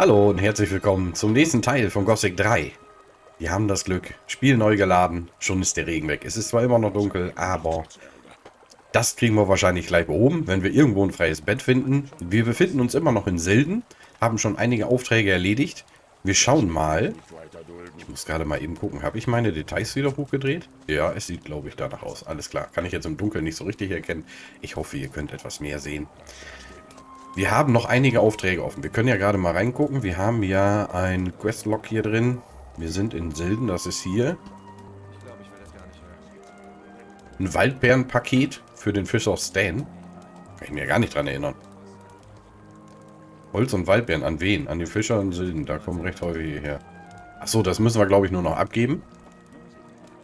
Hallo und herzlich willkommen zum nächsten Teil von Gothic 3. Wir haben das Glück, Spiel neu geladen, schon ist der Regen weg. Es ist zwar immer noch dunkel, aber das kriegen wir wahrscheinlich gleich oben, wenn wir irgendwo ein freies Bett finden. Wir befinden uns immer noch in Silden, haben schon einige Aufträge erledigt. Wir schauen mal. Ich muss gerade mal eben gucken, habe ich meine Details wieder hochgedreht? Ja, es sieht, glaube ich, danach aus. Alles klar, kann ich jetzt im Dunkeln nicht so richtig erkennen. Ich hoffe, ihr könnt etwas mehr sehen. Wir haben noch einige Aufträge offen. Wir können ja gerade mal reingucken. Wir haben ja ein Questlog hier drin. Wir sind in Silden, das ist hier. Ein Waldbärenpaket für den Fischer Stan. Kann ich mir gar nicht dran erinnern. Holz und Waldbären, an wen? An die Fischer in Silden, da kommen recht häufig her. Achso, das müssen wir, glaube ich, nur noch abgeben.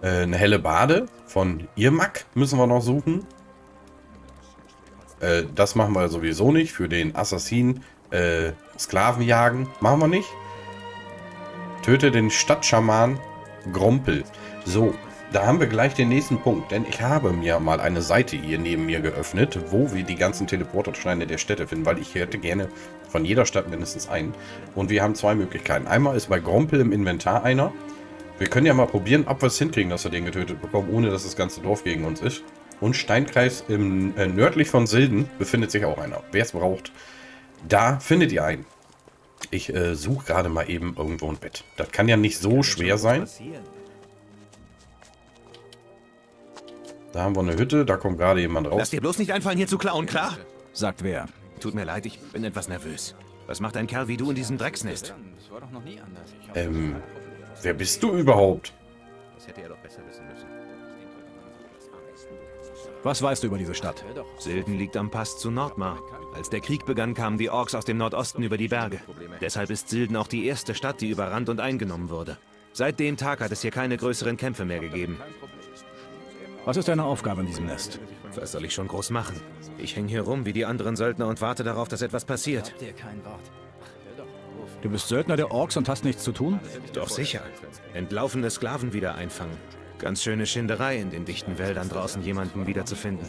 Äh, eine helle Bade von Irmak müssen wir noch suchen. Äh, das machen wir sowieso nicht. Für den Assassin äh, Sklavenjagen machen wir nicht. Töte den Stadtschaman Grompel. So, da haben wir gleich den nächsten Punkt, denn ich habe mir mal eine Seite hier neben mir geöffnet, wo wir die ganzen Teleportersteine der Städte finden, weil ich hätte gerne von jeder Stadt mindestens einen. Und wir haben zwei Möglichkeiten. Einmal ist bei Grompel im Inventar einer. Wir können ja mal probieren, ob wir es hinkriegen, dass wir den getötet bekommen, ohne dass das ganze Dorf gegen uns ist. Und Steinkreis im, äh, nördlich von Silden befindet sich auch einer. Wer es braucht, da findet ihr einen. Ich äh, suche gerade mal eben irgendwo ein Bett. Das kann ja nicht so schwer sein. Da haben wir eine Hütte, da kommt gerade jemand raus. Lass dir bloß nicht einfallen, hier zu klauen, klar? Sagt wer? Tut mir leid, ich bin etwas nervös. Was macht ein Kerl wie du in diesem Drecksnest? Ähm, wer bist du überhaupt? Das hätte er doch besser Was weißt du über diese Stadt? Silden liegt am Pass zu Nordmar. Als der Krieg begann, kamen die Orks aus dem Nordosten über die Berge. Deshalb ist Silden auch die erste Stadt, die überrannt und eingenommen wurde. Seit dem Tag hat es hier keine größeren Kämpfe mehr gegeben. Was ist deine Aufgabe in diesem Nest? Was soll ich schon groß machen? Ich hänge hier rum wie die anderen Söldner und warte darauf, dass etwas passiert. Du bist Söldner der Orks und hast nichts zu tun? Doch sicher. Entlaufene Sklaven wieder einfangen. Ganz schöne Schinderei, in den dichten Wäldern draußen jemanden wiederzufinden.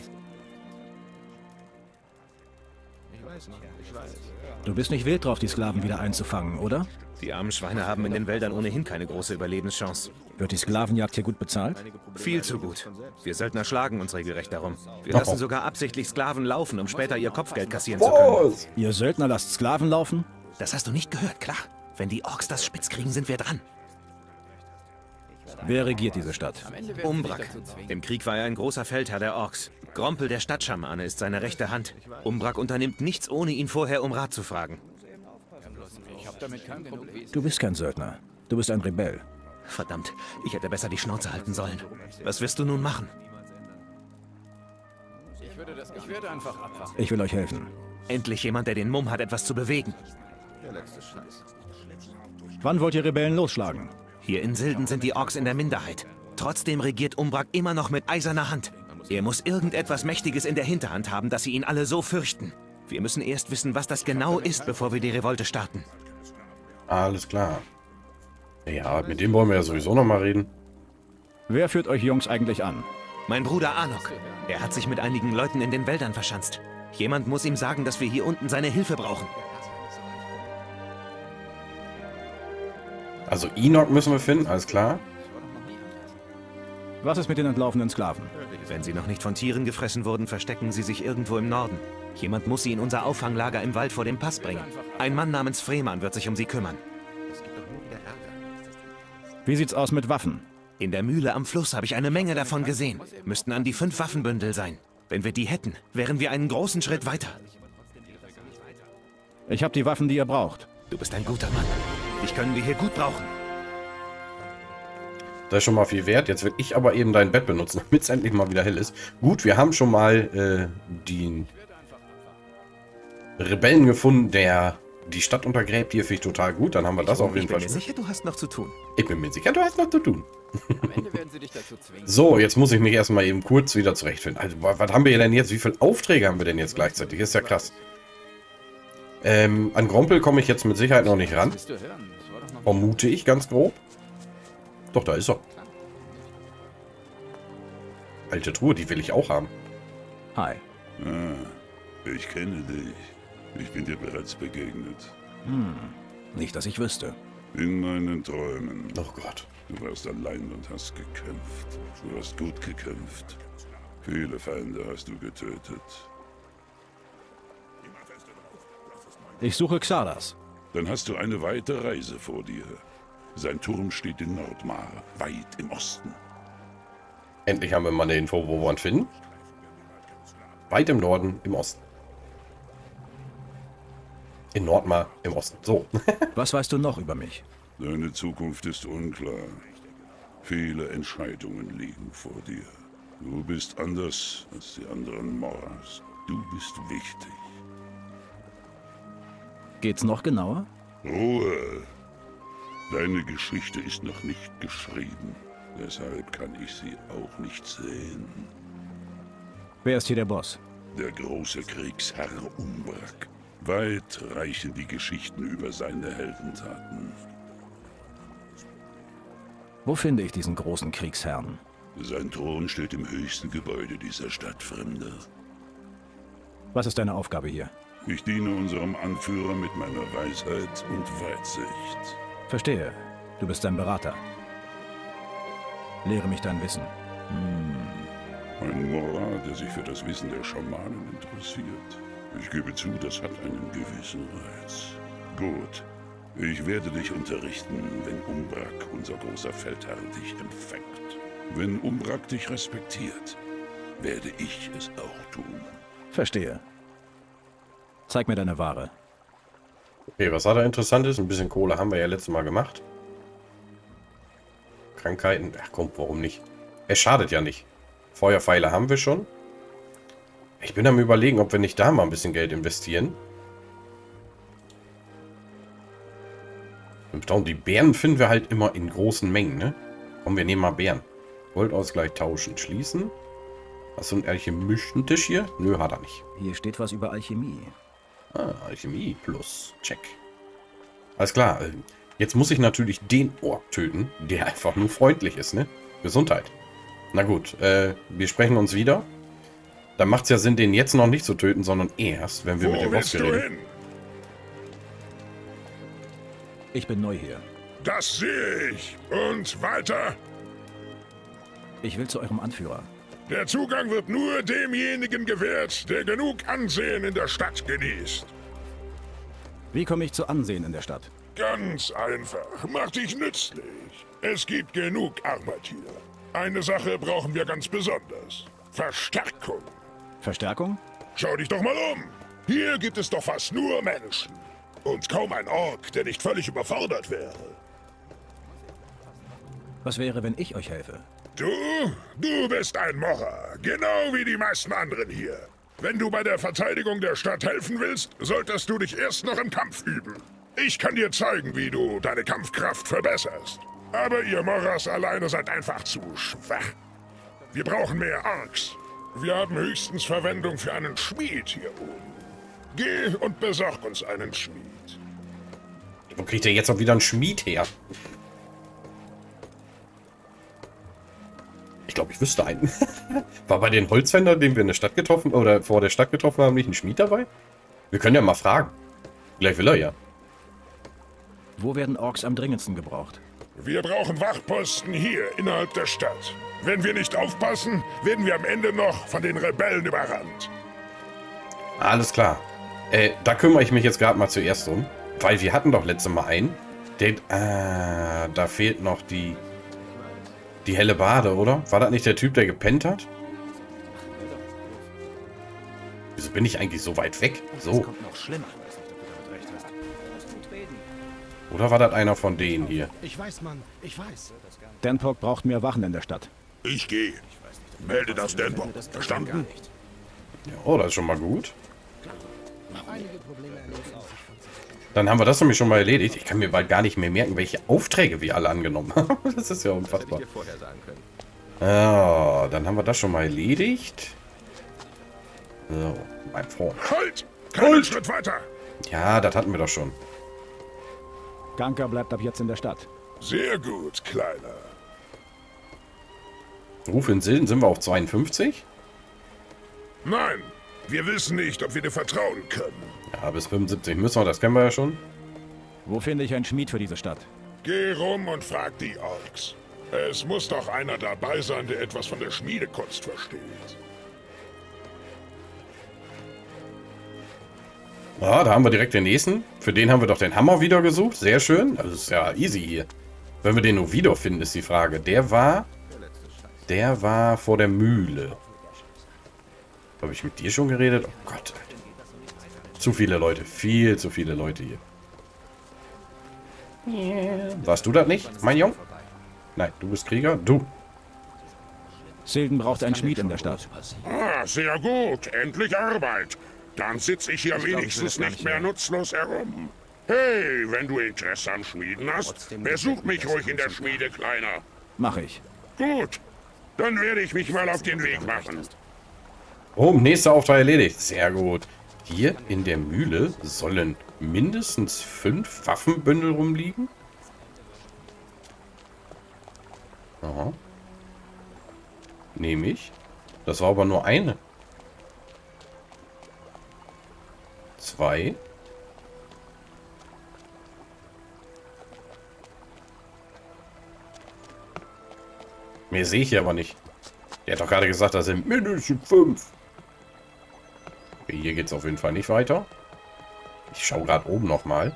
Du bist nicht wild drauf, die Sklaven wieder einzufangen, oder? Die armen Schweine haben in den Wäldern ohnehin keine große Überlebenschance. Wird die Sklavenjagd hier gut bezahlt? Viel zu gut. Wir Söldner schlagen uns regelrecht darum. Wir lassen sogar absichtlich Sklaven laufen, um später ihr Kopfgeld kassieren zu können. Ihr Söldner lasst Sklaven laufen? Das hast du nicht gehört, klar. Wenn die Orks das spitz kriegen, sind wir dran. Wer regiert diese Stadt? Umbrak. Im Krieg war er ein großer Feldherr der Orks. Grompel, der Stadtschamane, ist seine rechte Hand. Umbrak unternimmt nichts, ohne ihn vorher um Rat zu fragen. Du bist kein Söldner. Du bist ein Rebell. Verdammt, ich hätte besser die Schnauze halten sollen. Was wirst du nun machen? Ich will euch helfen. Endlich jemand, der den Mumm hat, etwas zu bewegen. Wann wollt ihr Rebellen losschlagen? Hier in Silden sind die Orks in der Minderheit. Trotzdem regiert Umbrak immer noch mit eiserner Hand. Er muss irgendetwas Mächtiges in der Hinterhand haben, dass sie ihn alle so fürchten. Wir müssen erst wissen, was das genau ist, bevor wir die Revolte starten. Alles klar. Ja, mit dem wollen wir ja sowieso noch mal reden. Wer führt euch Jungs eigentlich an? Mein Bruder Anok. Er hat sich mit einigen Leuten in den Wäldern verschanzt. Jemand muss ihm sagen, dass wir hier unten seine Hilfe brauchen. Also Enoch müssen wir finden, alles klar. Was ist mit den entlaufenen Sklaven? Wenn sie noch nicht von Tieren gefressen wurden, verstecken sie sich irgendwo im Norden. Jemand muss sie in unser Auffanglager im Wald vor dem Pass bringen. Ein Mann namens Freeman wird sich um sie kümmern. Wie sieht's aus mit Waffen? In der Mühle am Fluss habe ich eine Menge davon gesehen. Müssten an die fünf Waffenbündel sein. Wenn wir die hätten, wären wir einen großen Schritt weiter. Ich habe die Waffen, die ihr braucht. Du bist ein guter Mann. Dich können wir hier gut brauchen. Das ist schon mal viel wert. Jetzt will ich aber eben dein Bett benutzen, damit es endlich mal wieder hell ist. Gut, wir haben schon mal äh, den Rebellen gefunden, der die Stadt untergräbt. Hier finde ich total gut. Dann haben wir das auf jeden Ich bin Fall mir schon. sicher, du hast noch zu tun. Ich bin mir sicher, du hast noch zu tun. so, jetzt muss ich mich erstmal eben kurz wieder zurechtfinden. Also, wa- was haben wir denn jetzt? Wie viele Aufträge haben wir denn jetzt gleichzeitig? Ist ja krass. Ähm, an Grompel komme ich jetzt mit Sicherheit noch nicht ran. Vermute ich ganz grob. Doch, da ist er. Alte Truhe, die will ich auch haben. Hi. Ah, ich kenne dich. Ich bin dir bereits begegnet. Nicht, dass ich wüsste. In meinen Träumen. Oh Gott. Du warst allein und hast gekämpft. Du hast gut gekämpft. Viele Feinde hast du getötet. Ich suche Xardas. Dann hast du eine weite Reise vor dir. Sein Turm steht in Nordmar, weit im Osten. Endlich haben wir mal eine Info, wo wir ihn finden. Weit im Norden, im Osten. In Nordmar, im Osten. So. Was weißt du noch über mich? Deine Zukunft ist unklar. Viele Entscheidungen liegen vor dir. Du bist anders als die anderen Moras. Du bist wichtig. Geht's noch genauer? Ruhe! Deine Geschichte ist noch nicht geschrieben. Deshalb kann ich sie auch nicht sehen. Wer ist hier der Boss? Der große Kriegsherr Umbrak. Weit reichen die Geschichten über seine Heldentaten. Wo finde ich diesen großen Kriegsherrn? Sein Thron steht im höchsten Gebäude dieser Stadt, Fremder. Was ist deine Aufgabe hier? Ich diene unserem Anführer mit meiner Weisheit und Weitsicht. Verstehe. Du bist sein Berater. Lehre mich dein Wissen. Ein Mora, der sich für das Wissen der Schamanen interessiert. Ich gebe zu, das hat einen gewissen Reiz. Gut. Ich werde dich unterrichten, wenn Umbrak, unser großer Feldherr, dich empfängt. Wenn Umbrak dich respektiert, werde ich es auch tun. Verstehe. Zeig mir deine Ware. Okay, was hat er Interessantes? Ein bisschen Kohle haben wir ja letztes Mal gemacht. Krankheiten. Ach komm, warum nicht? Es schadet ja nicht. Feuerpfeile haben wir schon. Ich bin am überlegen, ob wir nicht da mal ein bisschen Geld investieren. 5000. Die Bären finden wir halt immer in großen Mengen, ne? Komm, wir nehmen mal Bären. Goldausgleich tauschen. Schließen. Hast du einen alchemischen Tisch hier? Nö, hat er nicht. Hier steht was über Alchemie. Ah, Alchemie plus. Check. Alles klar. äh, Jetzt muss ich natürlich den Ork töten, der einfach nur freundlich ist, ne? Gesundheit. Na gut, äh, wir sprechen uns wieder. Dann macht es ja Sinn, den jetzt noch nicht zu töten, sondern erst, wenn wir mit Wo dem Boss willst du reden. hin? Ich bin neu hier. Das sehe ich. Und weiter? Ich will zu eurem Anführer. Der Zugang wird nur demjenigen gewährt, der genug Ansehen in der Stadt genießt. Wie komme ich zu Ansehen in der Stadt? Ganz einfach. Mach dich nützlich. Es gibt genug Arbeit hier. Eine Sache brauchen wir ganz besonders. Verstärkung. Verstärkung? Schau dich doch mal um. Hier gibt es doch fast nur Menschen. Und kaum ein Ork, der nicht völlig überfordert wäre. Was wäre, wenn ich euch helfe? Du? Du bist ein Morra. Genau wie die meisten anderen hier. Wenn du bei der Verteidigung der Stadt helfen willst, solltest du dich erst noch im Kampf üben. Ich kann dir zeigen, wie du deine Kampfkraft verbesserst. Aber ihr Morras alleine seid einfach zu schwach. Wir brauchen mehr Orks. Wir haben höchstens Verwendung für einen Schmied hier oben. Geh und besorg uns einen Schmied. Wo kriegt er jetzt auch wieder einen Schmied her? Glaube, ich wüsste einen. War bei den Holzfändern, den wir in der Stadt getroffen oder vor der Stadt getroffen haben, nicht ein Schmied dabei? Wir können ja mal fragen. Gleich will er ja. Wo werden Orks am dringendsten gebraucht? Wir brauchen Wachposten hier innerhalb der Stadt. Wenn wir nicht aufpassen, werden wir am Ende noch von den Rebellen überrannt. Alles klar. Äh, da kümmere ich mich jetzt gerade mal zuerst um. Weil wir hatten doch letztes Mal einen. Den, ah, da fehlt noch die, die helle Bade, oder? War das nicht der Typ, der gepennt hat? Wieso bin ich eigentlich so weit weg? So. Oder war das einer von denen hier? Ich weiß, Mann, ich weiß. Danpok braucht mehr Wachen in der Stadt. Ich gehe. Melde das Denver. Verstanden? Oh, das ist schon mal gut. Einige Probleme erlösen. Dann haben wir das nämlich schon mal erledigt. Ich kann mir bald gar nicht mehr merken, welche Aufträge wir alle angenommen haben. Das ist ja unfassbar. vorher sagen können. Ja, dann haben wir das schon mal erledigt. So, mein Freund. Halt! Keinen Schritt weiter! Ja, das hatten wir doch schon. Ganka bleibt ab jetzt in der Stadt. Sehr gut, Kleiner. Ruf in Silden sind wir auf 52. Nein, wir wissen nicht, ob wir dir vertrauen können. Ja, bis 75 müssen wir, das kennen wir ja schon. Wo finde ich einen Schmied für diese Stadt? Geh rum und frag die Orks. Es muss doch einer dabei sein, der etwas von der Schmiedekunst versteht. Ja, da haben wir direkt den nächsten. Für den haben wir doch den Hammer wieder gesucht. Sehr schön. Das ist ja easy hier. Wenn wir den nur wiederfinden, ist die Frage. Der war... Der war vor der Mühle. Habe ich mit dir schon geredet? Oh Gott. Zu viele Leute. Viel zu viele Leute hier. Warst du das nicht, mein Junge? Nein, du bist Krieger. Du. Silden braucht einen Schmied in der Stadt. Ah, sehr gut. Endlich Arbeit. Dann sitze ich hier wenigstens nicht mehr nutzlos herum. Hey, wenn du Interesse am Schmieden hast, besuch mich ruhig in der Schmiede, Kleiner. Mach ich. Gut, dann werde ich mich mal auf den Weg machen. Oh, nächster Auftrag erledigt. Sehr gut. Hier in der Mühle sollen mindestens fünf Waffenbündel rumliegen. Aha. Nehme ich. Das war aber nur eine. Zwei. Mehr sehe ich hier aber nicht. Der hat doch gerade gesagt, da sind mindestens fünf. Okay, hier geht es auf jeden Fall nicht weiter. Ich schaue gerade oben nochmal.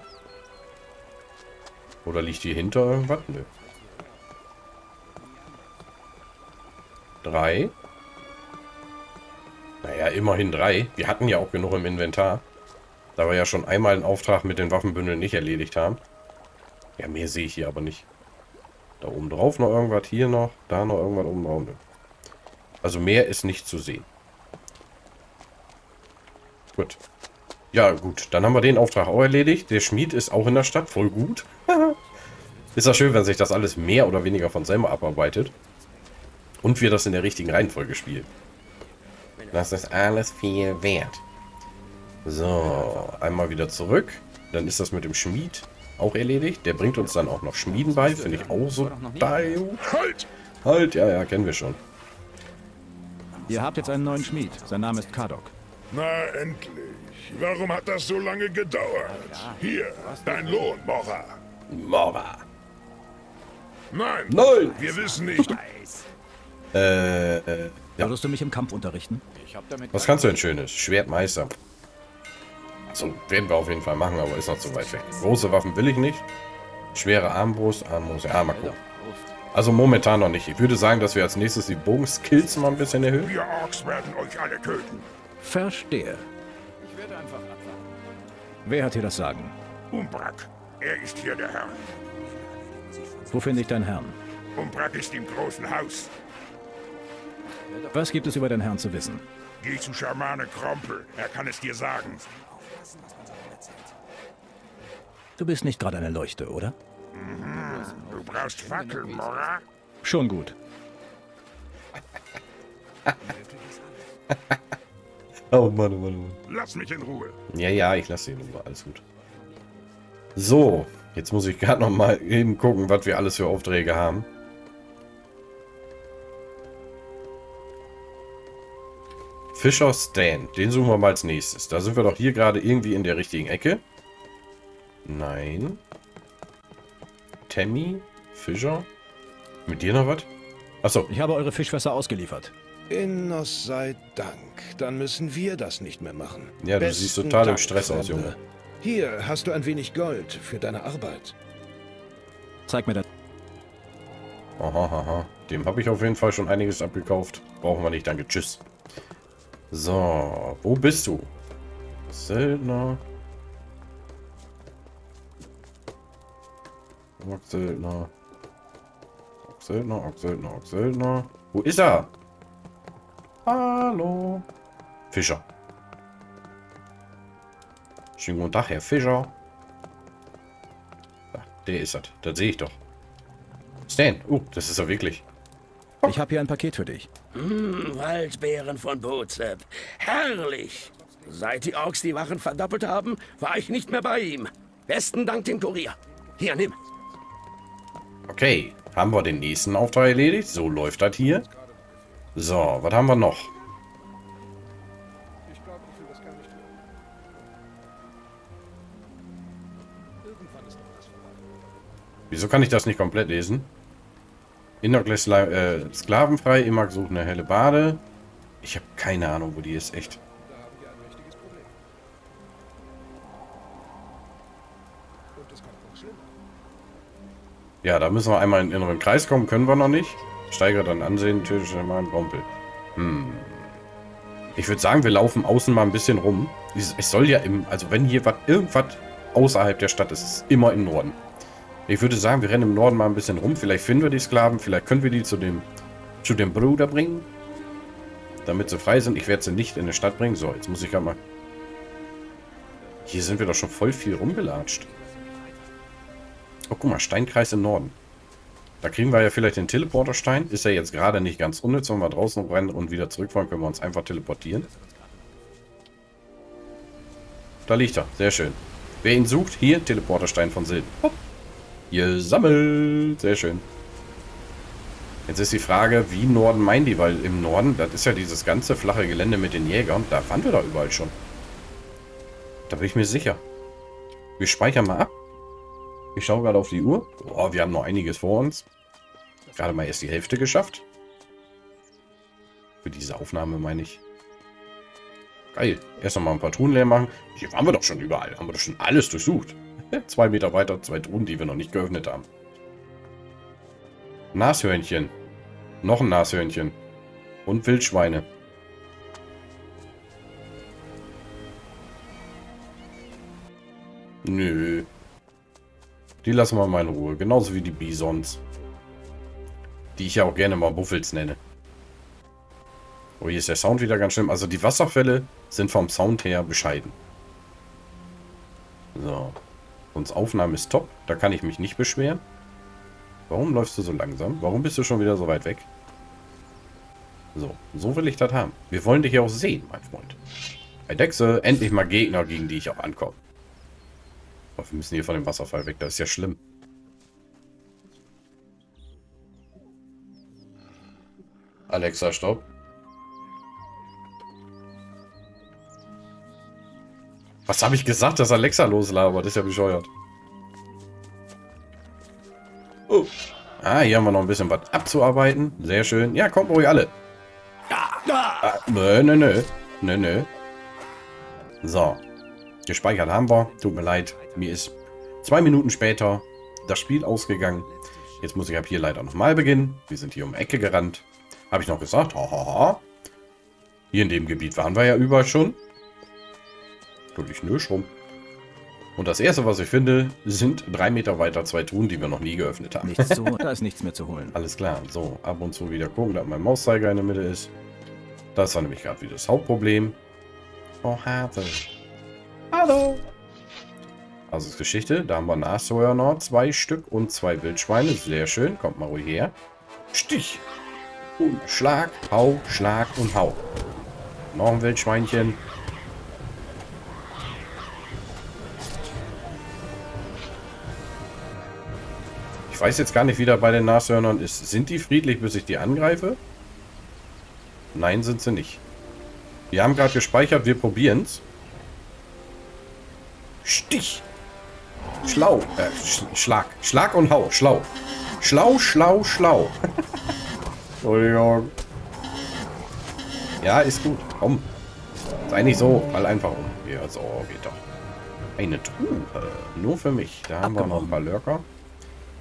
Oder liegt hier hinter irgendwas? Nö. Drei. Naja, immerhin drei. Wir hatten ja auch genug im Inventar. Da wir ja schon einmal einen Auftrag mit den Waffenbündeln nicht erledigt haben. Ja, mehr sehe ich hier aber nicht. Da oben drauf noch irgendwas, hier noch, da noch irgendwas oben drauf. Also mehr ist nicht zu sehen. Gut. Ja, gut. Dann haben wir den Auftrag auch erledigt. Der Schmied ist auch in der Stadt. Voll gut. ist ja schön, wenn sich das alles mehr oder weniger von selber abarbeitet. Und wir das in der richtigen Reihenfolge spielen. Das ist alles viel wert. So, einmal wieder zurück. Dann ist das mit dem Schmied auch erledigt. Der bringt uns dann auch noch Schmieden bei. Finde ich auch so geil. Halt! Halt, ja, ja, kennen wir schon. Ihr habt jetzt einen neuen Schmied. Sein Name ist Kadok. Na, endlich. Warum hat das so lange gedauert? Hier, dein Lohn, Mora. Mora. Nein, Nein. wir wissen nicht. Äh, äh, ja. Würdest du mich im Kampf unterrichten? Was kannst du denn Schönes? Schwertmeister. So, werden wir auf jeden Fall machen, aber ist noch zu weit weg. Große Waffen will ich nicht. Schwere Armbrust, Armbrust, ja, mal gucken. Also momentan noch nicht. Ich würde sagen, dass wir als nächstes die Bogenskills mal ein bisschen erhöhen. Wir Orks werden euch alle töten. Verstehe. Wer hat hier das Sagen? Umbrak, er ist hier der Herr. Wo finde ich deinen Herrn? Umbrak ist im großen Haus. Was gibt es über deinen Herrn zu wissen? Geh zu Schamane Krompel, er kann es dir sagen. Du bist nicht gerade eine Leuchte, oder? Du brauchst Fackeln, Mora. Schon gut. Oh Mann, oh Mann, oh Mann. Lass mich in Ruhe. Ja, ja, ich lasse ihn nur. Alles gut. So, jetzt muss ich gerade noch mal eben gucken, was wir alles für Aufträge haben. Fischer Stand, den suchen wir mal als nächstes. Da sind wir doch hier gerade irgendwie in der richtigen Ecke. Nein. Tammy, Fischer. Mit dir noch was? Achso, Ich habe eure Fischfässer ausgeliefert. Innos sei Dank. Dann müssen wir das nicht mehr machen. Ja, du Besten siehst total im Dank, Stress aus, Fremde. Junge. Hier hast du ein wenig Gold für deine Arbeit. Zeig mir dein... Aha, aha. Dem habe ich auf jeden Fall schon einiges abgekauft. Brauchen wir nicht, danke. Tschüss. So, wo bist du? Söldner. Söldner. Söldner, Söldner, Söldner. Wo ist er? Hallo. Fischer. Schönen guten Tag, Herr Fischer. Da, der ist das. Das sehe ich doch. Stan. Uh, das ist er wirklich. Ich habe hier ein Paket für dich. Waldbeeren von Bozeb. Herrlich! Seit die Orks die Wachen verdoppelt haben, war ich nicht mehr bei ihm. Besten Dank dem Kurier. Hier, nimm. Okay, haben wir den nächsten Auftrag erledigt. So läuft das hier. So, was haben wir noch? Ich glaube, ich will das gar nicht tun. Irgendwann ist Wieso kann ich das nicht komplett lesen? Innergleich äh, sklavenfrei, immer sucht eine helle Bade. Ich habe keine Ahnung, wo die ist, echt. Ja, da müssen wir einmal in den inneren Kreis kommen. Können wir noch nicht. Steigere dann Ansehen, tödliche mal ein Rumpel. Hm. Ich würde sagen, wir laufen außen mal ein bisschen rum. Es soll ja im... Also wenn hier was, irgendwas außerhalb der Stadt ist, ist es immer im Norden. Ich würde sagen, wir rennen im Norden mal ein bisschen rum. Vielleicht finden wir die Sklaven. Vielleicht können wir die zu dem, zu dem Bruder bringen. Damit sie frei sind. Ich werde sie nicht in die Stadt bringen. So, jetzt muss ich gerade mal... Hier sind wir doch schon voll viel rumgelatscht. Oh, guck mal, Steinkreis im Norden. Da kriegen wir ja vielleicht den Teleporterstein. Ist ja jetzt gerade nicht ganz unnütz, wenn wir draußen rennen und wieder zurückfahren, können wir uns einfach teleportieren. Da liegt er. Sehr schön. Wer ihn sucht, hier, Teleporterstein von Silben. Hopp. Gesammelt. Sehr schön. Jetzt ist die Frage, wie Norden meinen die? Weil im Norden, das ist ja dieses ganze flache Gelände mit den Jägern. Da fahren wir da überall schon. Da bin ich mir sicher. Wir speichern mal ab. Ich schaue gerade auf die Uhr. Oh, wir haben noch einiges vor uns. Gerade mal erst die Hälfte geschafft. Für diese Aufnahme meine ich. Geil. Erst noch mal ein paar Truhen leer machen. Hier waren wir doch schon überall. Haben wir doch schon alles durchsucht. zwei Meter weiter, zwei Truhen, die wir noch nicht geöffnet haben. Nashörnchen. Noch ein Nashörnchen. Und Wildschweine. Nö. Die lassen wir mal in Ruhe. Genauso wie die Bisons. Die ich ja auch gerne mal Buffels nenne. Oh, hier ist der Sound wieder ganz schlimm. Also die Wasserfälle sind vom Sound her bescheiden. So. Uns Aufnahme ist top. Da kann ich mich nicht beschweren. Warum läufst du so langsam? Warum bist du schon wieder so weit weg? So, so will ich das haben. Wir wollen dich ja auch sehen, mein Freund. Bei Dexe endlich mal Gegner, gegen die ich auch ankomme. Aber wir müssen hier von dem Wasserfall weg. Das ist ja schlimm. Alexa, stopp. Was habe ich gesagt, dass Alexa loslabert? Das ist ja bescheuert. Oh. Ah, hier haben wir noch ein bisschen was abzuarbeiten. Sehr schön. Ja, kommt ruhig alle. Ah, nö, nö, nö. Nö, nö. So. Gespeichert haben wir. Tut mir leid. Mir ist zwei Minuten später das Spiel ausgegangen. Jetzt muss ich ab hier leider nochmal beginnen. Wir sind hier um die Ecke gerannt. Habe ich noch gesagt. Ha, ha, ha. Hier in dem Gebiet waren wir ja überall schon. Natürlich nösch rum. Und das erste, was ich finde, sind drei Meter weiter zwei Truhen, die wir noch nie geöffnet haben. Nichts zu, da ist nichts mehr zu holen. Alles klar. So, ab und zu wieder gucken, dass mein Mauszeiger in der Mitte ist. Das war nämlich gerade wieder das Hauptproblem. Oh, Harte. Hallo. Also Geschichte. Da haben wir Nashörner, zwei Stück und zwei Wildschweine. Sehr schön. Kommt mal ruhig her. Stich. Und Schlag, Hau, Schlag und Hau. Noch ein Wildschweinchen. Ich weiß jetzt gar nicht, wie da bei den Nashörnern ist. Sind die friedlich, bis ich die angreife? Nein, sind sie nicht. Wir haben gerade gespeichert, wir probieren es. Stich. Schlau. Äh, Sch Schlag. Schlag und Hau. Schlau. Schlau, schlau, schlau. Entschuldigung. Ja, ist gut. Komm. Sei nicht so. Fall einfach um. Ja, so geht doch. Eine Truhe. Nur für mich. Da haben wir noch ein paar Lurker.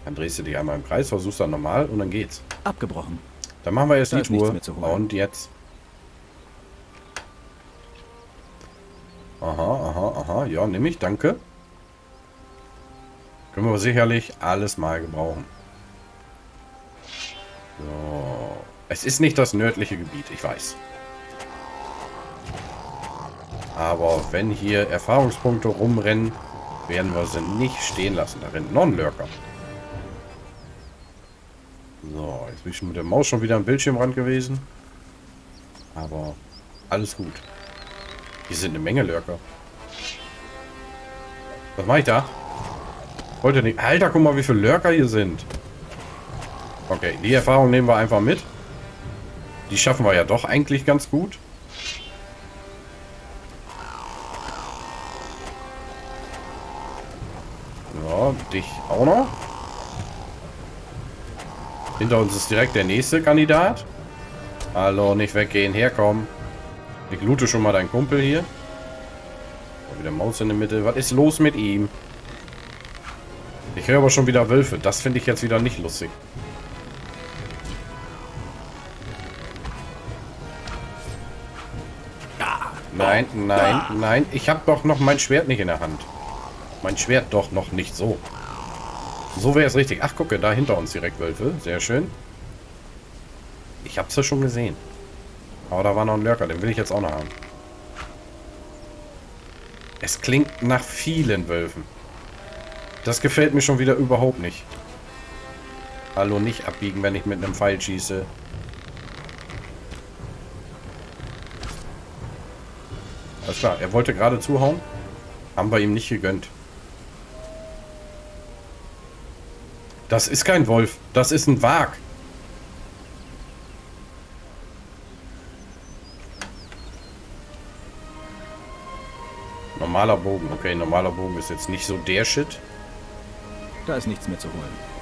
Dann drehst du dich einmal im Kreis, versuchst dann normal und dann geht's. Abgebrochen. Dann machen wir jetzt Da die Tour. holen. Und jetzt. Aha, aha, aha. Ja, nehme ich, danke. Können wir sicherlich alles mal gebrauchen. So. Es ist nicht das nördliche Gebiet, ich weiß. Aber wenn hier Erfahrungspunkte rumrennen, werden wir sie nicht stehen lassen. Da rennt noch ein Lurker. So, jetzt bin ich mit der Maus schon wieder am Bildschirmrand gewesen. Aber alles gut. Hier sind eine Menge Lurker. Was mache ich da? Heute nicht. Alter, guck mal, wie viele Lurker hier sind. Okay, die Erfahrung nehmen wir einfach mit. Die schaffen wir ja doch eigentlich ganz gut. Ja, dich auch noch. Hinter uns ist direkt der nächste Kandidat. Hallo, nicht weggehen. Herkommen. Ich loote schon mal deinen Kumpel hier. Wieder Maus in der Mitte. Was ist los mit ihm? Ich höre aber schon wieder Wölfe. Das finde ich jetzt wieder nicht lustig. Nein, nein, nein. Ich habe doch noch mein Schwert nicht in der Hand. Mein Schwert doch noch nicht so. So wäre es richtig. Ach, gucke, da hinter uns direkt Wölfe. Sehr schön. Ich habe es ja schon gesehen. Aber da war noch ein Lurker. Den will ich jetzt auch noch haben. Es klingt nach vielen Wölfen. Das gefällt mir schon wieder überhaupt nicht. Hallo, nicht abbiegen, wenn ich mit einem Pfeil schieße. Alles klar, er wollte gerade zuhauen. Haben wir ihm nicht gegönnt. Das ist kein Wolf. Das ist ein Wag. Normaler Bogen. Okay, normaler Bogen ist jetzt nicht so der Shit. Da ist nichts mehr zu holen.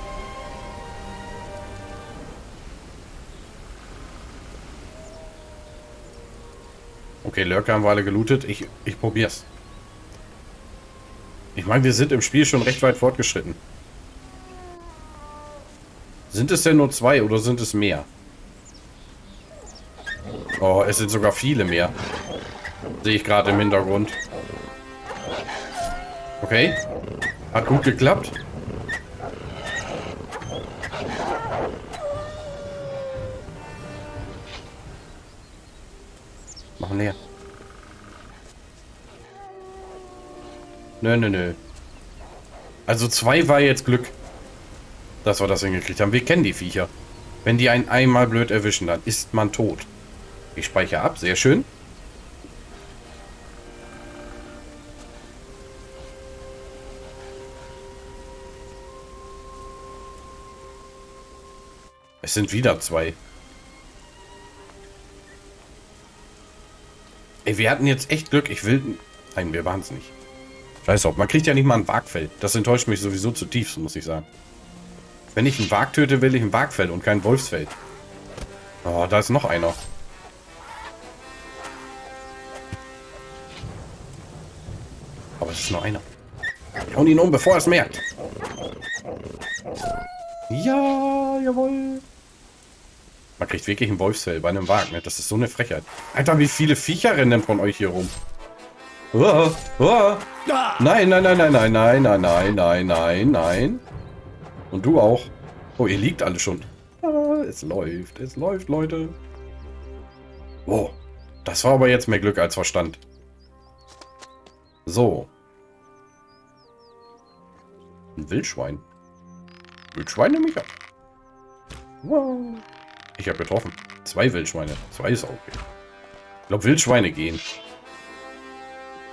Okay, Lurker haben wir alle gelootet. Ich, ich probier's. Ich meine, wir sind im Spiel schon recht weit fortgeschritten. Sind es denn nur zwei oder sind es mehr? Oh, es sind sogar viele mehr. Sehe ich gerade im Hintergrund. Okay. Hat gut geklappt. Nö, nö, nö. Also zwei war jetzt Glück, dass wir das hingekriegt haben. Wir kennen die Viecher. Wenn die einen einmal blöd erwischen, dann ist man tot. Ich speichere ab, sehr schön. Es sind wieder zwei. Ey, wir hatten jetzt echt Glück. Ich will... Nein, wir waren es nicht. Scheiß auf. Man kriegt ja nicht mal ein Wagfell. Das enttäuscht mich sowieso zutiefst, muss ich sagen. Wenn ich einen Wag töte, will ich ein Wagfell und kein Wolfsfell. Oh, da ist noch einer. Aber es ist nur einer. Hauen ihn um, bevor er es merkt. Ja, jawohl. Man kriegt wirklich ein Wolfsfell bei einem Wagen. Ne? Das ist so eine Frechheit. Alter, wie viele Viecher rennen von euch hier rum? Oh, oh. Nein, nein, nein, nein, nein, nein, nein, nein, nein, nein, nein. Und du auch. Oh, ihr liegt alle schon. Ah, es läuft, es läuft, Leute. Oh, das war aber jetzt mehr Glück als Verstand. So. Ein Wildschwein. Wildschwein nehme ich ab. Wow. Ich habe getroffen. Zwei Wildschweine. Zwei ist okay. Ich glaube, Wildschweine gehen.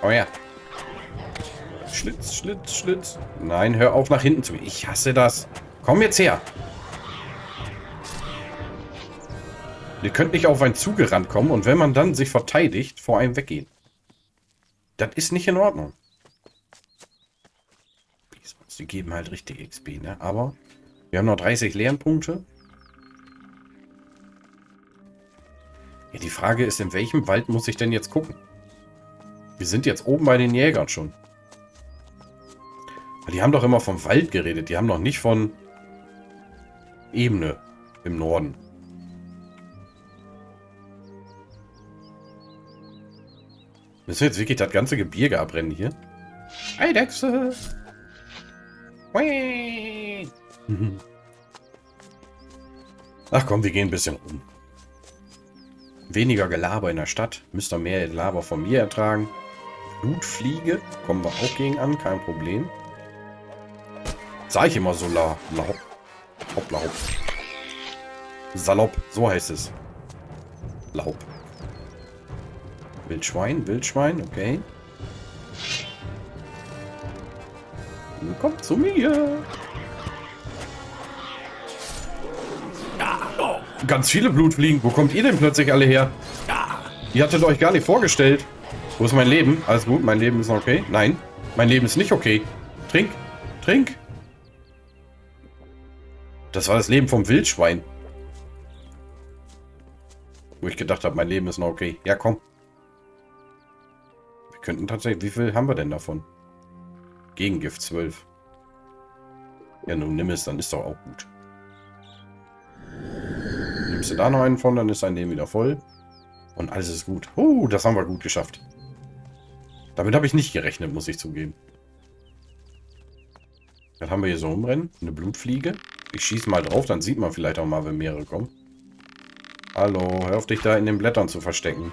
Oh ja. Schlitz, Schlitz, Schlitz. Nein, hör auf nach hinten zu gehen. Ich hasse das. Komm jetzt her. Ihr könnt nicht auf einen zugerannt kommen und wenn man dann sich verteidigt, vor einem weggehen. Das ist nicht in Ordnung. Die geben halt richtig XP, ne? Aber wir haben noch 30 Lernpunkte. Ja, die Frage ist, in welchem Wald muss ich denn jetzt gucken? Wir sind jetzt oben bei den Jägern schon. Die haben doch immer vom Wald geredet. Die haben doch nicht von Ebene im Norden. Müssen wir jetzt wirklich das ganze Gebirge abbrennen hier? Eidechse! Ach komm, wir gehen ein bisschen rum. Weniger Gelaber in der Stadt. Müsst ihr mehr Gelaber von mir ertragen. Blutfliege. Kommen wir auch gegen an. Kein Problem. Sag ich immer so la, la hopp. Hoppla hopp. Salopp. So heißt es. Laub. Wildschwein, Wildschwein, okay. Kommt zu mir. Ganz viele Blutfliegen. Wo kommt ihr denn plötzlich alle her? Ihr hattet euch gar nicht vorgestellt. Wo ist mein Leben? Alles gut, mein Leben ist okay. Nein, mein Leben ist nicht okay. Trink, trink. das war das Leben vom Wildschwein. Wo ich gedacht habe, mein Leben ist noch okay. Ja, komm. Wir könnten tatsächlich... Wie viel haben wir denn davon? Gegengift 12. Ja, nun nimm es, dann ist doch auch gut. Nimmst du da noch einen von, dann ist dein Leben wieder voll. Und alles ist gut. Oh, das haben wir gut geschafft. Damit habe ich nicht gerechnet, muss ich zugeben. Dann haben wir hier so rumrennen. Eine Blutfliege. Ich schieße mal drauf, dann sieht man vielleicht auch mal, wenn mehrere kommen. Hallo, hör auf dich da in den Blättern zu verstecken.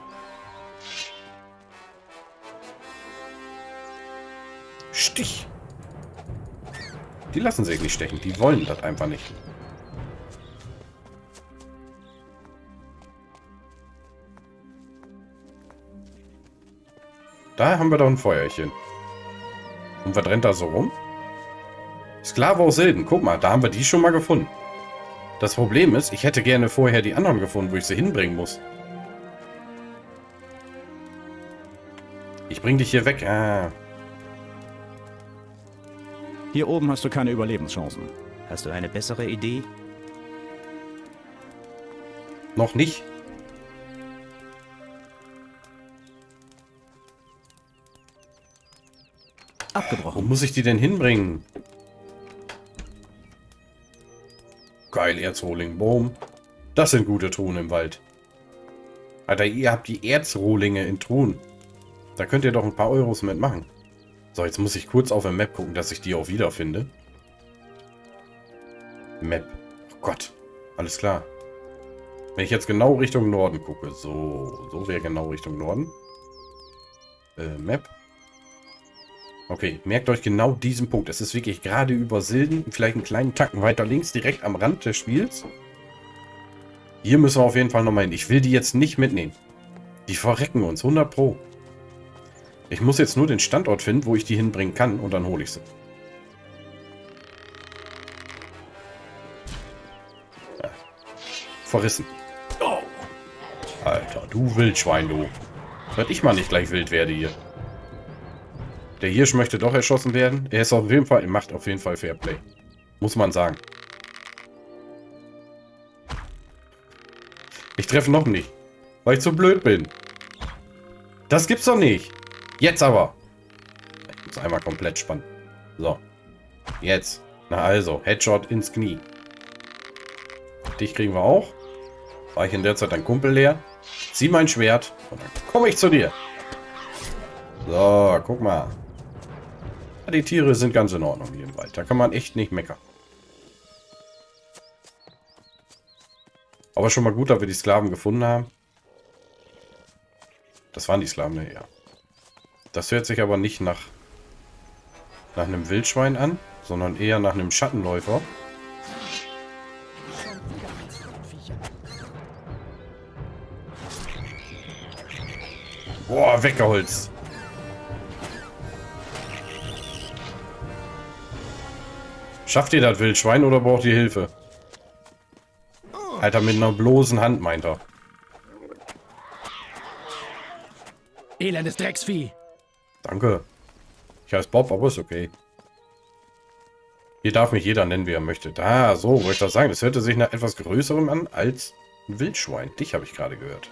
Stich. Die lassen sich nicht stechen. Die wollen das einfach nicht. Da haben wir doch ein Feuerchen. Und was rennt da so rum? Sklave aus Silden. Guck mal, da haben wir die schon mal gefunden. Das Problem ist, ich hätte gerne vorher die anderen gefunden, wo ich sie hinbringen muss. Ich bring dich hier weg. Ah. Hier oben hast du keine Überlebenschancen. Hast du eine bessere Idee? Noch nicht. Wo Abgebrochen. muss ich die denn hinbringen? Geil, Erzrohling. Boom. Das sind gute Truhen im Wald. Alter, ihr habt die Erzrohlinge in Truhen. Da könnt ihr doch ein paar Euros mitmachen. So, jetzt muss ich kurz auf der Map gucken, dass ich die auch wiederfinde. Map. Oh Gott. Alles klar. Wenn ich jetzt genau Richtung Norden gucke. So, so wäre genau Richtung Norden. Äh, Map. Okay, merkt euch genau diesen Punkt. Es ist wirklich gerade über Silden, vielleicht einen kleinen Tacken weiter links, direkt am Rand des Spiels. Hier müssen wir auf jeden Fall nochmal hin. Ich will die jetzt nicht mitnehmen. Die verrecken uns, 100 pro. Ich muss jetzt nur den Standort finden, wo ich die hinbringen kann und dann hole ich sie. Ja. Verrissen. Alter, du Wildschwein, du. Dass ich mal nicht gleich wild werde hier. Der Hirsch möchte doch erschossen werden. Er ist auf jeden Fall, er macht auf jeden Fall Fairplay. Muss man sagen. Ich treffe noch nicht. Weil ich zu blöd bin. Das gibt's doch nicht. Jetzt aber. Ich muss einmal komplett spannen. So. Jetzt. Na also, Headshot ins Knie. Dich kriegen wir auch. War ich in der Zeit dein Kumpel leer. Zieh mein Schwert und dann komme ich zu dir. So, guck mal. Die Tiere sind ganz in Ordnung hier im Wald. Da kann man echt nicht meckern. Aber schon mal gut, dass wir die Sklaven gefunden haben. Das waren die Sklaven, ne? ja. Das hört sich aber nicht nach, nach einem Wildschwein an, sondern eher nach einem Schattenläufer. Boah, weggeholzt. Schafft ihr das Wildschwein oder braucht ihr Hilfe? Alter, mit einer bloßen Hand, meint er. Elendes Drecksvieh. Danke. Ich heiße Bob, aber ist okay. Hier darf mich jeder nennen, wie er möchte. Da, so, wollte ich das sagen. Das hörte sich nach etwas Größerem an als ein Wildschwein. Dich habe ich gerade gehört.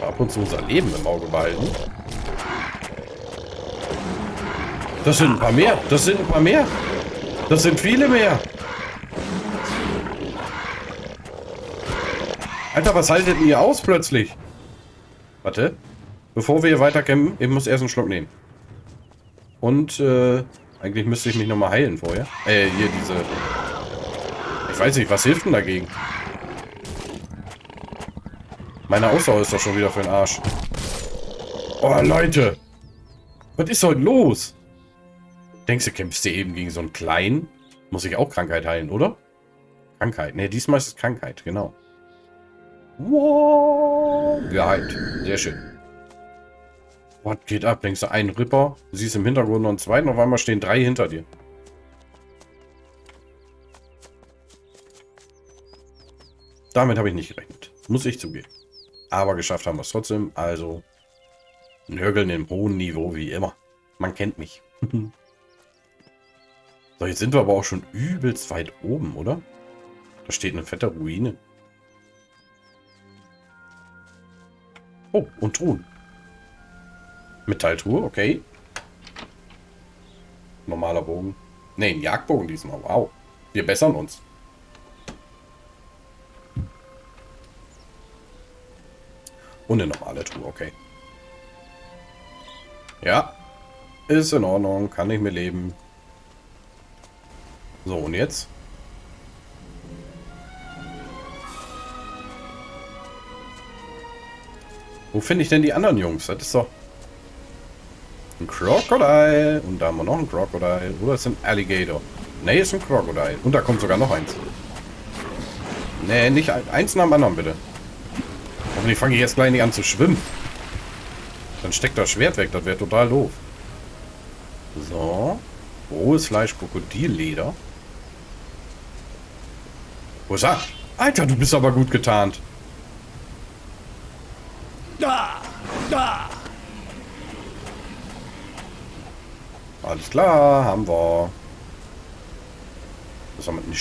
Ab und zu unser Leben im Auge behalten. Das sind ein paar mehr. Das sind ein paar mehr. Das sind viele mehr. Alter, was haltet ihr aus plötzlich? Warte. Bevor wir hier weiter campen, ich muss erst einen Schluck nehmen. Und, äh, eigentlich müsste ich mich nochmal heilen vorher. Äh, hier diese... Ich weiß nicht, was hilft denn dagegen? Meine Ausdauer ist doch schon wieder für den Arsch. Oh, Leute. Was ist heute los? Denkst du, kämpfst du eben gegen so einen kleinen? Muss ich auch Krankheit heilen, oder? Krankheit. Ne, diesmal ist es Krankheit, genau. Wow. Geheilt. Sehr schön. Was geht ab? Denkst du, ein Ripper? Siehst im Hintergrund noch einen zweiten, auf einmal stehen drei hinter dir. Damit habe ich nicht gerechnet. Muss ich zugeben. Aber geschafft haben wir es trotzdem. Also, Nörgeln im hohen Niveau wie immer. Man kennt mich. so, jetzt sind wir aber auch schon übelst weit oben, oder? Da steht eine fette Ruine. Oh, und Truhen. Metalltruhe, okay. Normaler Bogen. Ne, ein Jagdbogen diesmal. Wow. Wir bessern uns. Und eine normale Truhe, okay. Ja. Ist in Ordnung. Kann ich mir leben. So, und jetzt? Wo finde ich denn die anderen Jungs? Das ist doch... Ein Crocodile. Und da haben wir noch ein Crocodile. Oder ist ein Alligator? Ne, ist ein Crocodile. Und da kommt sogar noch eins. Ne, nicht eins nach dem anderen, bitte. Hoffentlich fange ich jetzt gleich nicht an zu schwimmen. Dann steckt das Schwert weg. Das wäre total doof. So. Rohes Fleisch, Krokodilleder. Wo ist er? Alter, du bist aber gut getarnt. Da! Da! Alles klar, haben wir. Was haben wir? Eine,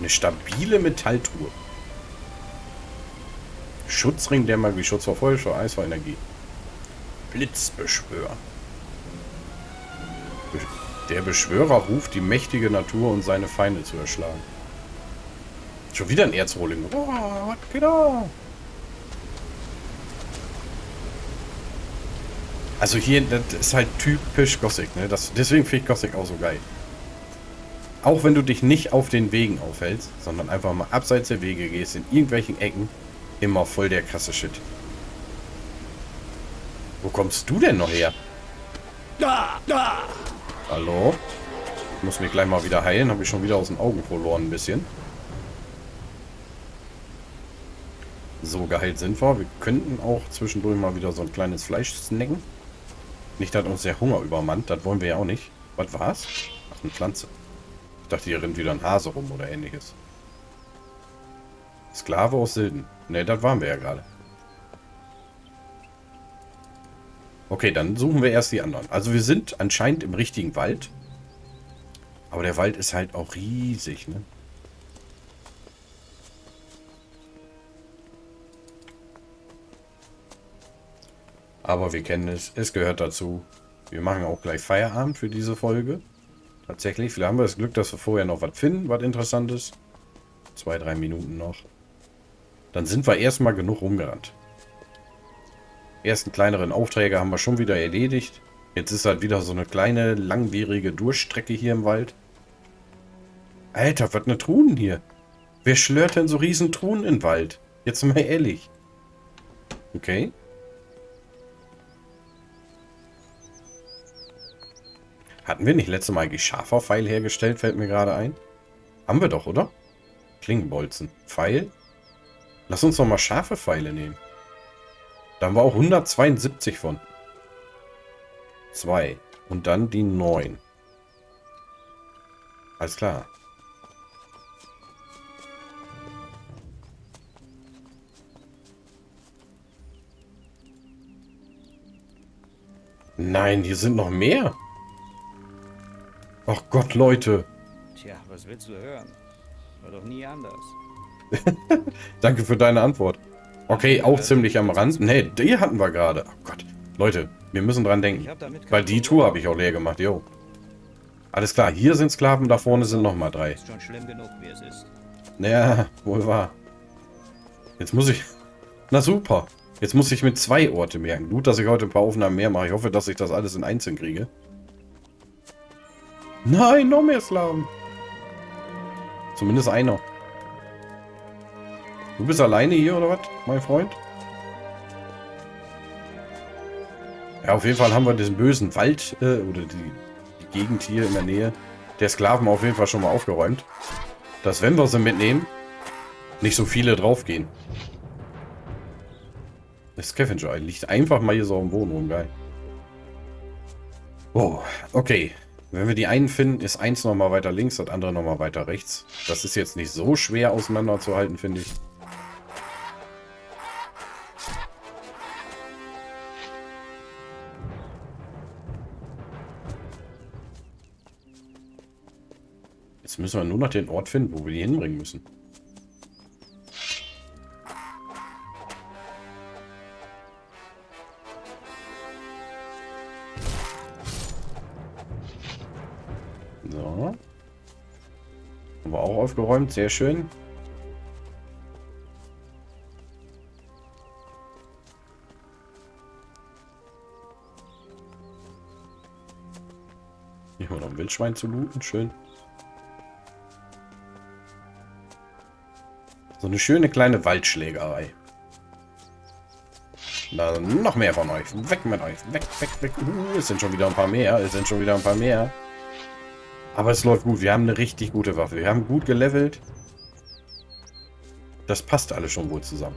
eine stabile Metalltruhe. Schutzring der Magie, Schutz vor Feuer, vor Eis, vor Energie. Blitzbeschwör. Der Beschwörer ruft die mächtige Natur, um seine Feinde zu erschlagen. Schon wieder ein Erzrohling. Oh, was geht da? Also hier, das ist halt typisch Gothic, ne? Das, deswegen finde ich Gothic auch so geil. Auch wenn du dich nicht auf den Wegen aufhältst, sondern einfach mal abseits der Wege gehst, in irgendwelchen Ecken, immer voll der krasse Shit. Wo kommst du denn noch her? Da! Da! Hallo? Ich muss mich gleich mal wieder heilen. Habe ich schon wieder aus den Augen verloren ein bisschen. So geheilt sind wir. Wir könnten auch zwischendurch mal wieder so ein kleines Fleisch snacken. Nicht, dass uns der Hunger übermannt. Das wollen wir ja auch nicht. Was war's? Ach, eine Pflanze. Ich dachte, hier rennt wieder ein Hase rum oder ähnliches. Sklave aus Silden. Ne, das waren wir ja gerade. Okay, dann suchen wir erst die anderen. Also wir sind anscheinend im richtigen Wald. Aber der Wald ist halt auch riesig, ne? Aber wir kennen es. Es gehört dazu. Wir machen auch gleich Feierabend für diese Folge. Tatsächlich. Vielleicht haben wir das Glück, dass wir vorher noch was finden, was Interessantes. Zwei, drei Minuten noch. Dann sind wir erstmal genug rumgerannt. Ersten kleineren Aufträge haben wir schon wieder erledigt. Jetzt ist halt wieder so eine kleine, langwierige Durchstrecke hier im Wald. Alter, was eine Truhen hier. Wer schlört denn so riesen Truhen im Wald? Jetzt mal ehrlich. Okay. Hatten wir nicht letzte Mal eigentlich Schaferpfeil hergestellt, fällt mir gerade ein. Haben wir doch, oder? Klingenbolzen. Pfeil? Lass uns doch mal scharfe Pfeile nehmen. Da haben wir auch 172 von. Zwei. Und dann die neun. Alles klar. Nein, hier sind noch mehr. Ach Gott, Leute. Tja, was willst du hören? War doch nie anders. Danke für deine Antwort. Okay, auch ziemlich am Rand. Ne, die hatten wir gerade. Oh Gott. Leute, wir müssen dran denken. Weil die Tour habe ich auch leer gemacht, jo. Alles klar, hier sind Sklaven, da vorne sind nochmal drei. Ist schon schlimm genug, wie es ist. Naja, wohl wahr. Jetzt muss ich... Na super. Jetzt muss ich mit zwei Orte merken. Gut, dass ich heute ein paar Aufnahmen mehr mache. Ich hoffe, dass ich das alles in einzeln kriege. Nein, noch mehr Sklaven. Zumindest einer. Du bist alleine hier, oder was, mein Freund? Ja, auf jeden Fall haben wir diesen bösen Wald, äh, oder die, die Gegend hier in der Nähe der Sklaven auf jeden Fall schon mal aufgeräumt. Dass, wenn wir sie mitnehmen, nicht so viele draufgehen. Das Scavenger liegt einfach mal hier so Boden rum, geil. Oh, okay. Wenn wir die einen finden, ist eins nochmal weiter links, das andere nochmal weiter rechts. Das ist jetzt nicht so schwer auseinanderzuhalten, finde ich. Jetzt müssen wir nur noch den Ort finden, wo wir die hinbringen müssen. So. Haben wir auch aufgeräumt, sehr schön. Hier haben wir noch ein Wildschwein zu looten, schön. So eine schöne kleine Waldschlägerei. Da noch mehr von euch. Weg mit euch. Weg, weg, weg. Uh, es sind schon wieder ein paar mehr. Es sind schon wieder ein paar mehr. Aber es läuft gut. Wir haben eine richtig gute Waffe. Wir haben gut gelevelt. Das passt alles schon wohl zusammen.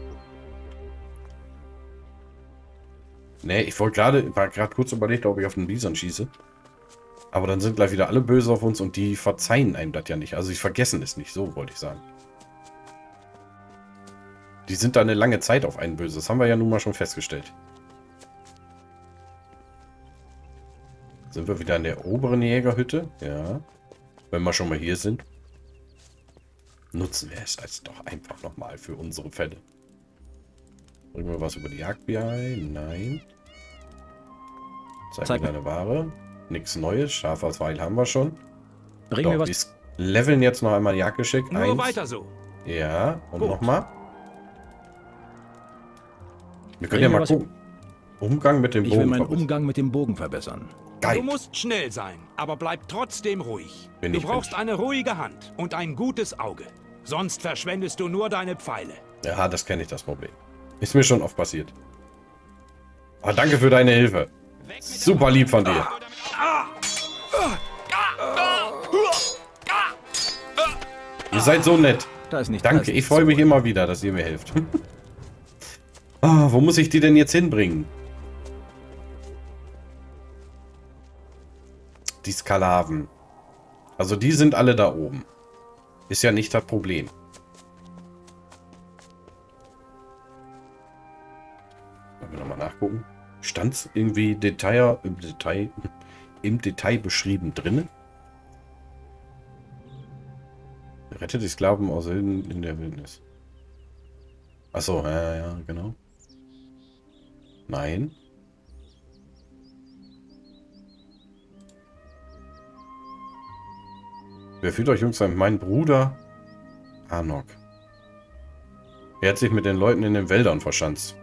Ne, ich wollte gerade, war gerade kurz überlegt, ob ich auf den Bison schieße. Aber dann sind gleich wieder alle böse auf uns und die verzeihen einem das ja nicht. Also sie vergessen es nicht, so wollte ich sagen. Die sind da eine lange Zeit auf einen böse. Das haben wir ja nun mal schon festgestellt. Sind wir wieder in der oberen Jägerhütte? Ja. Wenn wir schon mal hier sind. Nutzen wir es als doch einfach nochmal für unsere Fälle. Bringen wir was über die Jagd bei? Nein. Zeig, Zeig mir deine Ware. Nichts Neues. Scharfer Weil haben wir schon. Bring Doch, mir was. wir leveln jetzt noch einmal Jagdgeschick. Nur Eins. weiter so. Ja, und nochmal. Wir können Bring ja mal gucken. Umgang mit dem Ich will Bogen. meinen verbessern. Umgang mit dem Bogen verbessern. Geil. Du musst schnell sein, aber bleib trotzdem ruhig. Bin du brauchst bin ich. eine ruhige Hand und ein gutes Auge. Sonst verschwendest du nur deine Pfeile. Ja, das kenne ich, das Problem. Ist mir schon oft passiert. Aber danke für deine Hilfe. Super lieb von dir. Ihr seid so nett. Da ist nicht da Danke, ist ich freue mich immer wieder, dass ihr mir helft. Ah, wo muss ich die denn jetzt hinbringen? Die Skalaven. Also die sind alle da oben. Ist ja nicht das Problem. Wollen wir nochmal nachgucken? Stand es irgendwie Detail, im Detail, im Detail beschrieben drin? Rettet die Sklaven aus Hilden in der Wildnis. Achso, ja, ja, genau. Nein. Wer führt euch Jungs an? Mein Bruder Anok. Er hat sich mit den Leuten in den Wäldern verschanzt.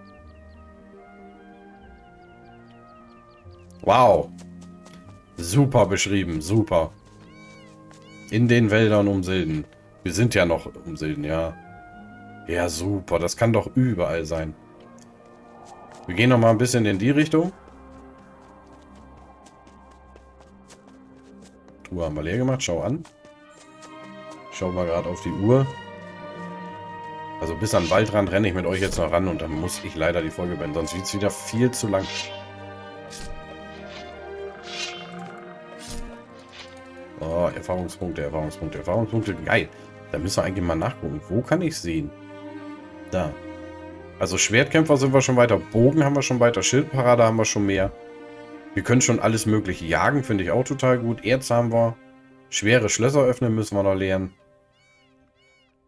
Wow. Super beschrieben, super. In den Wäldern um Silden. Wir sind ja noch um Silden, ja. Ja, super. Das kann doch überall sein. Wir gehen noch mal ein bisschen in die Richtung. Truhe haben wir leer gemacht. Schau an. Schau mal gerade auf die Uhr. Also bis an den Waldrand renne ich mit euch jetzt noch ran und dann muss ich leider die Folge beenden. Sonst wird es wieder viel zu lang. Oh, Erfahrungspunkte, Erfahrungspunkte, Erfahrungspunkte. Geil. Da müssen wir eigentlich mal nachgucken. Wo kann ich sehen? Da. Also Schwertkämpfer sind wir schon weiter. Bogen haben wir schon weiter. Schildparade haben wir schon mehr. Wir können schon alles mögliche jagen. Finde ich auch total gut. Erz haben wir. Schwere Schlösser öffnen müssen wir noch lernen.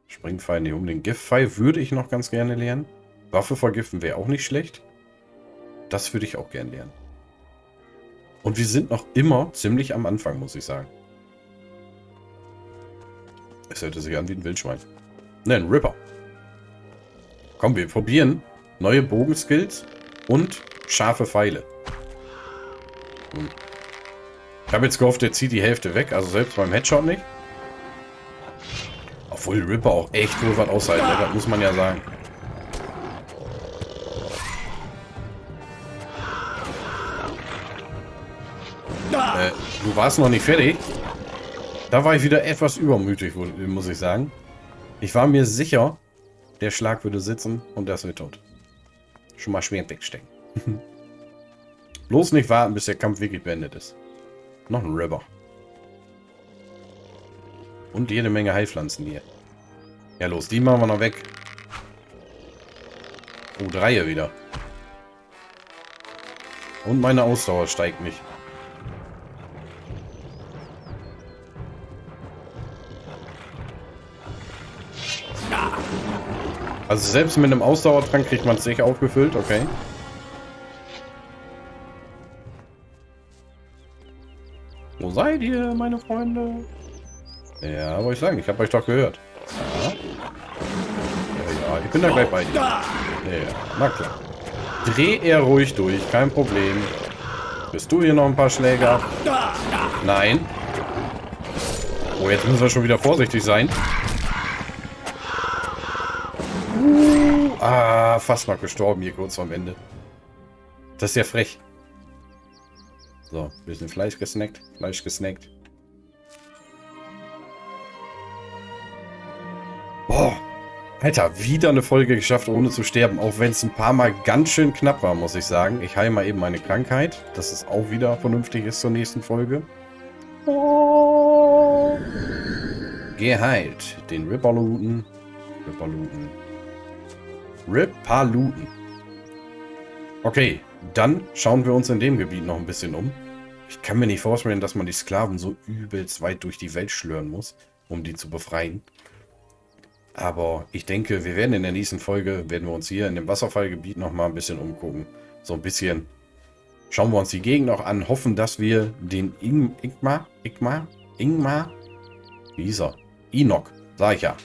Springpfeil nicht unbedingt. Giftpfeil würde ich noch ganz gerne lernen. Waffe vergiften wäre auch nicht schlecht. Das würde ich auch gerne lernen. Und wir sind noch immer ziemlich am Anfang, muss ich sagen. Es hört sich an wie ein Wildschwein. Ne, ein Ripper. Komm, wir probieren neue Bogenskills und scharfe Pfeile. Hm. Ich habe jetzt gehofft, der zieht die Hälfte weg, also selbst beim Headshot nicht. Obwohl Ripper auch echt wohl was aushalten, ne? das muss man ja sagen. Äh, du warst noch nicht fertig. Da war ich wieder etwas übermütig, muss ich sagen. Ich war mir sicher, der Schlag würde sitzen und das wird tot. Schon mal schwer wegstecken. Bloß nicht warten, bis der Kampf wirklich beendet ist. Noch ein River. Und jede Menge Heilpflanzen hier. Ja, los, die machen wir noch weg. Oh, drei hier wieder. Und meine Ausdauer steigt nicht. Also selbst mit einem Ausdauertrank kriegt man es nicht aufgefüllt, okay. Wo seid ihr, meine Freunde? Ja, wollte ich sagen, ich habe euch doch gehört bin da gleich bei dir. Ja, na klar. Dreh er ruhig durch, kein Problem. Bist du hier noch ein paar Schläger? Nein. Oh, jetzt müssen wir schon wieder vorsichtig sein. Uh, ah, fast noch gestorben hier kurz vorm Ende. Das ist ja frech. So, bisschen Fleisch gesnackt. Fleisch gesnackt. Alter, wieder eine Folge geschafft, ohne zu sterben. Auch wenn es ein paar Mal ganz schön knapp war, muss ich sagen. Ich heile mal eben meine Krankheit, dass es auch wieder vernünftig ist zur nächsten Folge. Geheilt. Den Ripperluten. Ripperluten. Ripperluten. Okay, dann schauen wir uns in dem Gebiet noch ein bisschen um. Ich kann mir nicht vorstellen, dass man die Sklaven so übelst weit durch die Welt schlören muss, um die zu befreien. Aber ich denke, wir werden in der nächsten Folge, werden wir uns hier in dem Wasserfallgebiet noch mal ein bisschen umgucken. So ein bisschen schauen wir uns die Gegend noch an, hoffen, dass wir den In Ingmar, Ingmar, Ingmar, wie hieß er? Enoch, sag ich ja.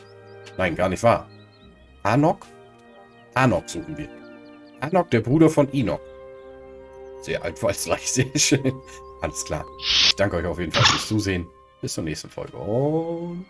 Nein, gar nicht wahr. Anok? Anok suchen wir. Anok, der Bruder von Enoch. Sehr einfallsreich, sehr schön. Alles klar. Ich danke euch auf jeden Fall fürs Zusehen. Bis zur nächsten Folge und